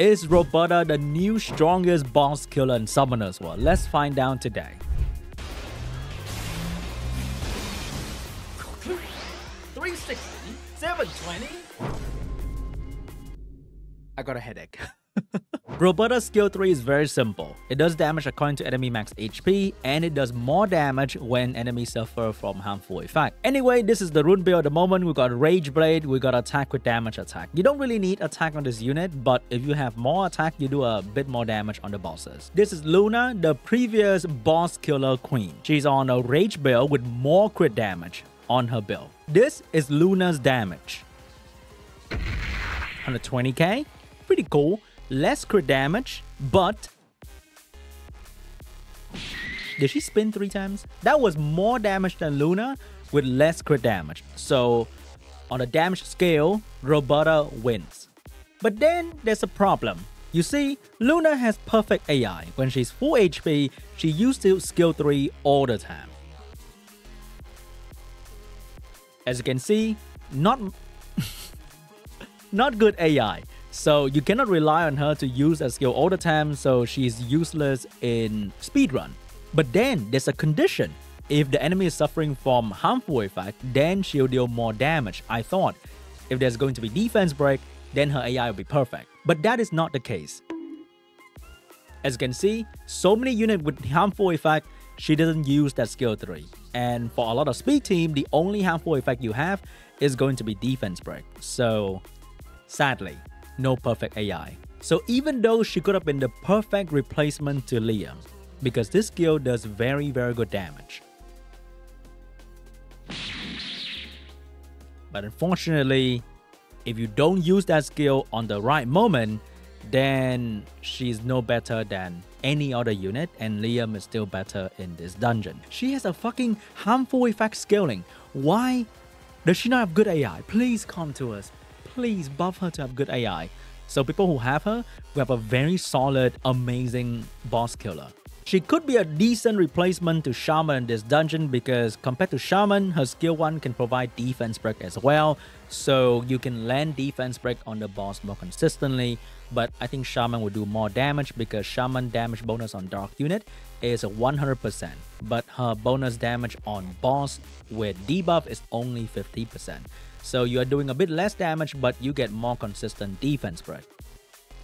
Is Roberta the new strongest boss killer in Summoner's War? Let's find out today. 360, 720. I got a headache. Roberta's skill 3 is very simple. It does damage according to enemy max HP, and it does more damage when enemies suffer from harmful effect. Anyway, this is the rune build at the moment. We got Rage Blade, we got attack with damage attack. You don't really need attack on this unit, but if you have more attack, you do a bit more damage on the bosses. This is Luna, the previous boss killer queen. She's on a Rage build with more crit damage on her build. This is Luna's damage. 120k, pretty cool less crit damage, but did she spin three times? That was more damage than Luna with less crit damage. So on the damage scale, Roberta wins. But then there's a problem. You see, Luna has perfect AI. When she's full HP, she used to skill 3 all the time. As you can see, not not good AI. So you cannot rely on her to use a skill all the time, so she's useless in speedrun. But then there's a condition. If the enemy is suffering from harmful effect, then she'll deal more damage, I thought. If there's going to be defense break, then her AI will be perfect. But that is not the case. As you can see, so many units with harmful effect, she doesn't use that skill 3. And for a lot of speed team, the only harmful effect you have is going to be defense break. So, sadly, no perfect AI. So even though she could have been the perfect replacement to Liam, because this skill does very very good damage. But unfortunately, if you don't use that skill on the right moment, then she's no better than any other unit and Liam is still better in this dungeon. She has a fucking harmful effect scaling. Why does she not have good AI? Please come to us please buff her to have good AI. So people who have her will have a very solid, amazing boss killer. She could be a decent replacement to Shaman in this dungeon because compared to Shaman, her skill 1 can provide defense break as well, so you can land defense break on the boss more consistently, but I think Shaman will do more damage because Shaman damage bonus on Dark unit is 100%, but her bonus damage on boss with debuff is only 50%. So you are doing a bit less damage, but you get more consistent defense break.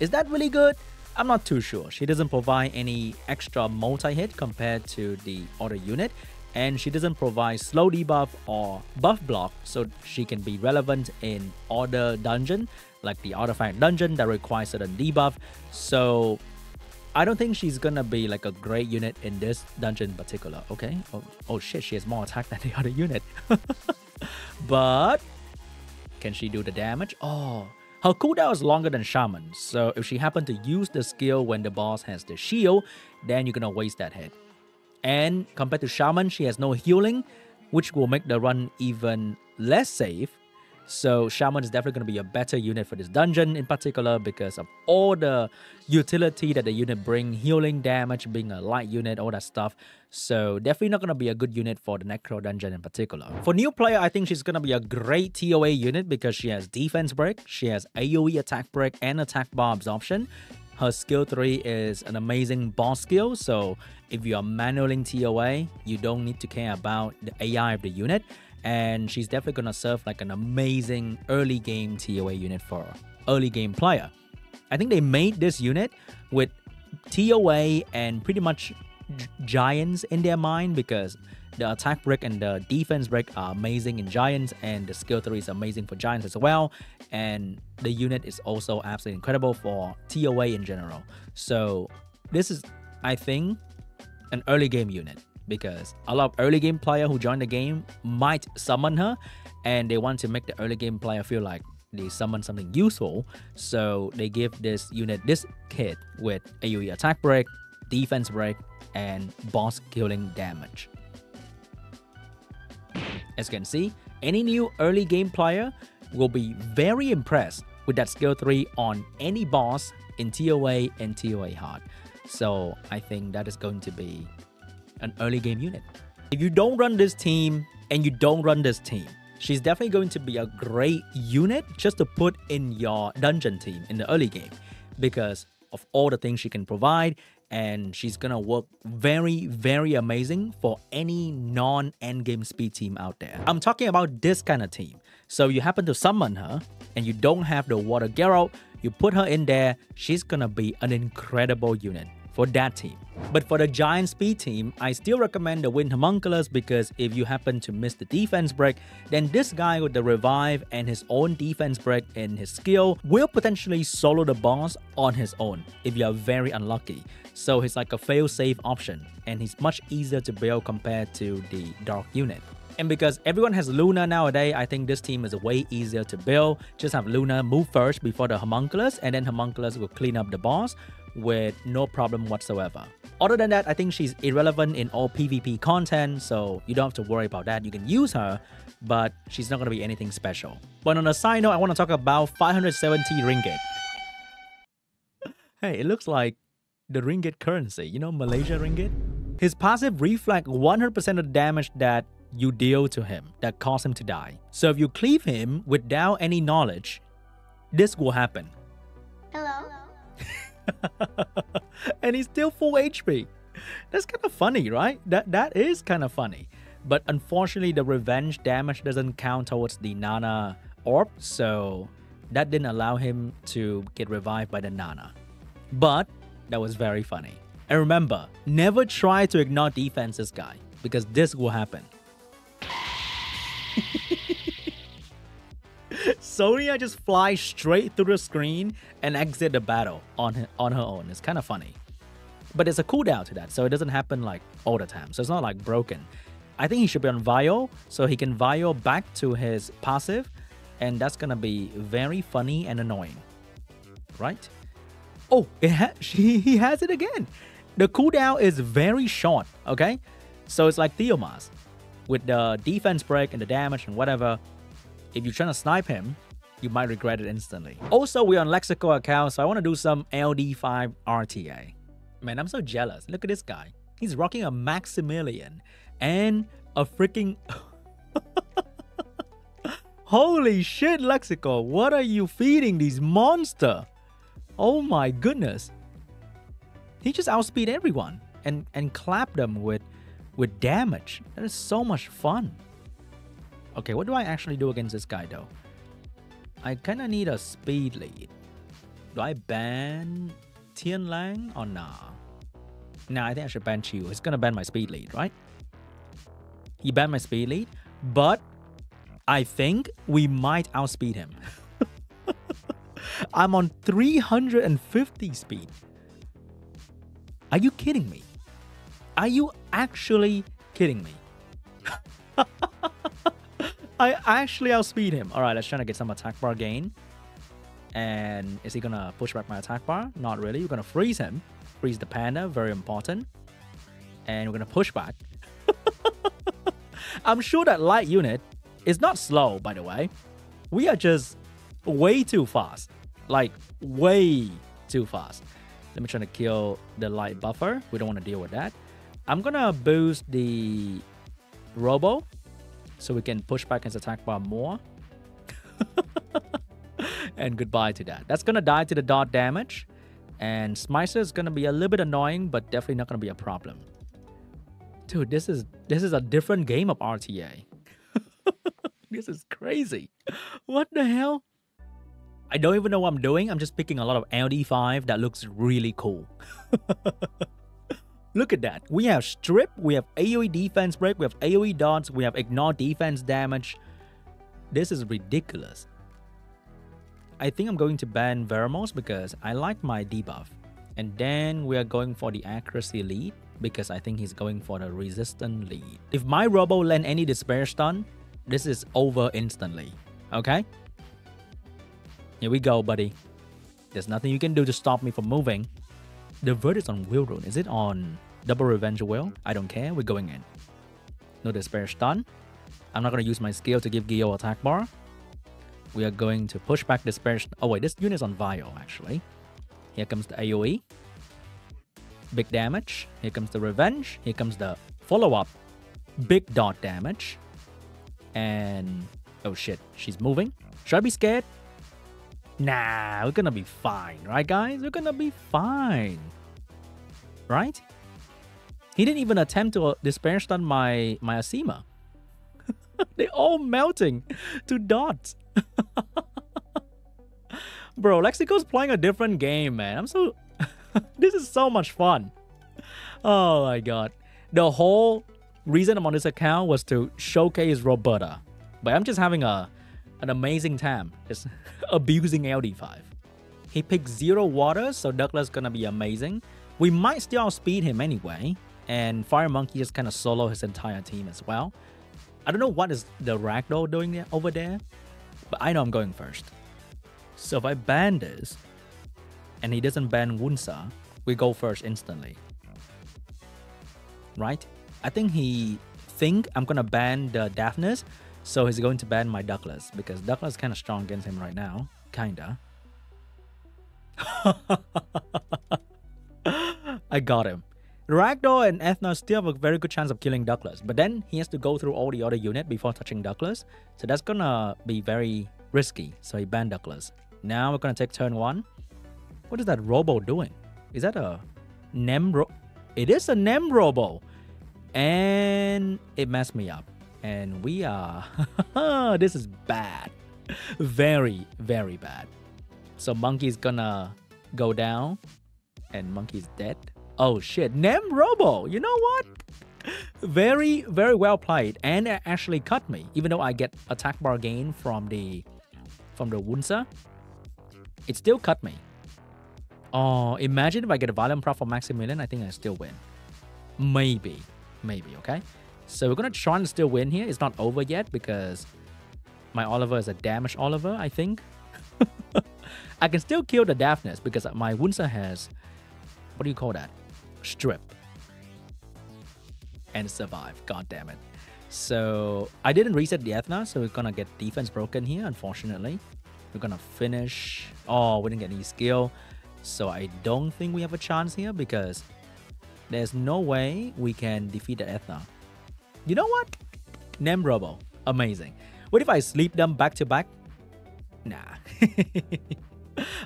Is that really good? I'm not too sure. She doesn't provide any extra multi-hit compared to the other unit, and she doesn't provide slow debuff or buff block, so she can be relevant in other dungeon, like the artifact dungeon that requires certain debuff. So I don't think she's gonna be like a great unit in this dungeon in particular. Okay. Oh, oh shit, she has more attack than the other unit. but can she do the damage? Oh, her cooldown is longer than Shaman, so if she happen to use the skill when the boss has the shield, then you're gonna waste that hit. And compared to Shaman, she has no healing, which will make the run even less safe so Shaman is definitely going to be a better unit for this dungeon in particular because of all the utility that the unit bring, healing damage, being a light unit, all that stuff. So definitely not going to be a good unit for the Necro dungeon in particular. For new player, I think she's going to be a great TOA unit because she has defense break, she has AoE attack break and attack bar absorption. Her skill 3 is an amazing boss skill, so if you are manualing TOA, you don't need to care about the AI of the unit and she's definitely gonna serve like an amazing early game TOA unit for early game player. I think they made this unit with TOA and pretty much giants in their mind because the attack break and the defense break are amazing in giants and the skill 3 is amazing for giants as well and the unit is also absolutely incredible for TOA in general. So this is I think an early game unit because a lot of early game player who join the game might summon her and they want to make the early game player feel like they summon something useful so they give this unit this kit with AoE attack break, defense break, and boss killing damage. As you can see, any new early game player will be very impressed with that skill 3 on any boss in TOA and TOA hard. So I think that is going to be an early game unit. If you don't run this team and you don't run this team, she's definitely going to be a great unit just to put in your dungeon team in the early game. because of all the things she can provide and she's gonna work very very amazing for any non endgame speed team out there i'm talking about this kind of team so you happen to summon her and you don't have the water Geralt you put her in there she's gonna be an incredible unit for that team. But for the giant speed team, I still recommend the Wind Homunculus because if you happen to miss the defense break, then this guy with the revive and his own defense break and his skill will potentially solo the boss on his own if you are very unlucky. So he's like a fail-safe option and he's much easier to build compared to the dark unit. And because everyone has Luna nowadays, I think this team is way easier to build. Just have Luna move first before the Homunculus, and then Homunculus will clean up the boss with no problem whatsoever. Other than that, I think she's irrelevant in all PvP content, so you don't have to worry about that. You can use her, but she's not going to be anything special. But on a side note, I want to talk about 570 ringgit. hey, it looks like the ringgit currency, you know, Malaysia ringgit? His passive reflect 100% of damage that you deal to him that cause him to die. So if you cleave him without any knowledge, this will happen. Hello? and he's still full HP. That's kind of funny, right? That that is kind of funny. But unfortunately, the revenge damage doesn't count towards the Nana orb, so that didn't allow him to get revived by the Nana. But that was very funny. And remember, never try to ignore defenses, guy, because this will happen. Sonya just flies straight through the screen and exit the battle on her, on her own. It's kind of funny. But there's a cooldown to that, so it doesn't happen like all the time. So it's not like broken. I think he should be on Vial, so he can Vial back to his passive, and that's gonna be very funny and annoying. Right? Oh, it ha she, he has it again. The cooldown is very short, okay? So it's like Theomars. With the defense break and the damage and whatever, if you're trying to snipe him, you might regret it instantly. Also, we're on Lexiko account, so I want to do some LD5 RTA. Man, I'm so jealous. Look at this guy. He's rocking a Maximilian and a freaking... Holy shit, Lexiko. What are you feeding these monster? Oh my goodness. He just outspeed everyone and, and clap them with, with damage. That is so much fun. Okay, what do I actually do against this guy though? I kinda need a speed lead. Do I ban Tian Lang or nah? Nah, I think I should ban Chiu. He's gonna ban my speed lead, right? He banned my speed lead, but I think we might outspeed him. I'm on 350 speed. Are you kidding me? Are you actually kidding me? I actually outspeed him. All right, let's try to get some attack bar gain. And is he gonna push back my attack bar? Not really. We're gonna freeze him. Freeze the panda, very important. And we're gonna push back. I'm sure that light unit is not slow, by the way. We are just way too fast. Like, way too fast. Let me try to kill the light buffer. We don't want to deal with that. I'm gonna boost the Robo so we can push back his attack bar more. and goodbye to that. That's gonna die to the dot damage. And Smicer is gonna be a little bit annoying, but definitely not gonna be a problem. Dude, this is this is a different game of RTA. this is crazy. What the hell? I don't even know what I'm doing. I'm just picking a lot of LD5 that looks really cool. Look at that. We have strip, we have AoE defense break, we have AoE dots, we have ignore defense damage. This is ridiculous. I think I'm going to ban Veromos because I like my debuff. And then we are going for the accuracy lead because I think he's going for the resistant lead. If my Robo land any despair stun, this is over instantly. Okay? Here we go, buddy. There's nothing you can do to stop me from moving. The verdict on Will Rune. Is it on Double Revenge Will? I don't care. We're going in. No Despair Stun. I'm not going to use my skill to give Gio attack bar. We are going to push back Despair Oh wait, this unit is on Vial actually. Here comes the AoE. Big damage. Here comes the Revenge. Here comes the follow-up. Big dot damage. And... Oh shit, she's moving. Should I be scared? Nah, we're gonna be fine, right, guys? We're gonna be fine. Right? He didn't even attempt to uh, despair stun my, my Asima. They're all melting to dots. Bro, Lexiko's playing a different game, man. I'm so... this is so much fun. Oh my god. The whole reason I'm on this account was to showcase Roberta. But I'm just having a an amazing time. Just abusing LD5. He picked zero water, so Douglas gonna be amazing. We might still outspeed him anyway. And Fire Monkey just kind of solo his entire team as well. I don't know what is the Ragdoll doing there, over there, but I know I'm going first. So if I ban this, and he doesn't ban Wunsa, we go first instantly. Right? I think he think I'm gonna ban the Daphnis, so he's going to ban my Douglas because Douglas is kind of strong against him right now, kinda. I got him. Ragdoll and Ethna still have a very good chance of killing Douglas, but then he has to go through all the other unit before touching Douglas, so that's gonna be very risky, so he banned Douglas. Now we're gonna take turn one. What is that Robo doing? Is that a Nemro? It is a Nem Robo, and it messed me up. And we are, this is bad, very very bad. So Monkey's gonna go down, and Monkey's dead. Oh shit, Nem Robo, you know what? Very, very well played, and it actually cut me, even though I get attack bar gain from the from the Wunsa. It still cut me. Oh, imagine if I get a Violent Prop for Maximilian, I think I still win. Maybe, maybe, okay? So we're gonna try and still win here. It's not over yet because my Oliver is a damaged Oliver, I think. I can still kill the Daphnis because my Wunsa has, what do you call that? strip and survive. God damn it. So I didn't reset the Ethna, so we're gonna get defense broken here, unfortunately. We're gonna finish. Oh, we didn't get any skill. So I don't think we have a chance here because there's no way we can defeat the Ethna. You know what? Nemrobo. Amazing. What if I sleep them back to back? Nah.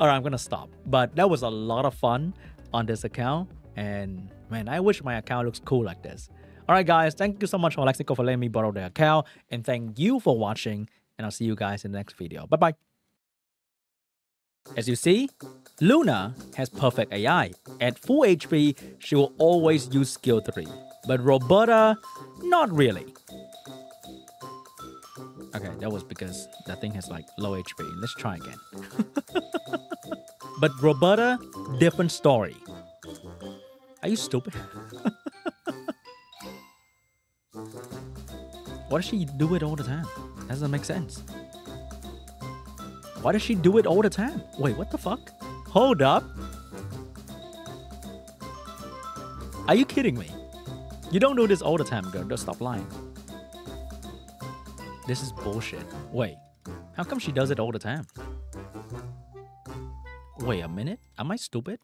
Alright, I'm gonna stop. But that was a lot of fun on this account. And man, I wish my account looks cool like this. Alright guys, thank you so much for Lexiko for letting me borrow the account. And thank you for watching. And I'll see you guys in the next video. Bye bye. As you see, Luna has perfect AI. At full HP, she will always use skill 3. But Roberta, not really. Okay, that was because that thing has like low HP. Let's try again. but Roberta, different story. Are you stupid? Why does she do it all the time? That doesn't make sense. Why does she do it all the time? Wait, what the fuck? Hold up. Are you kidding me? You don't do this all the time, girl. Don't stop lying. This is bullshit. Wait, how come she does it all the time? Wait a minute. Am I stupid?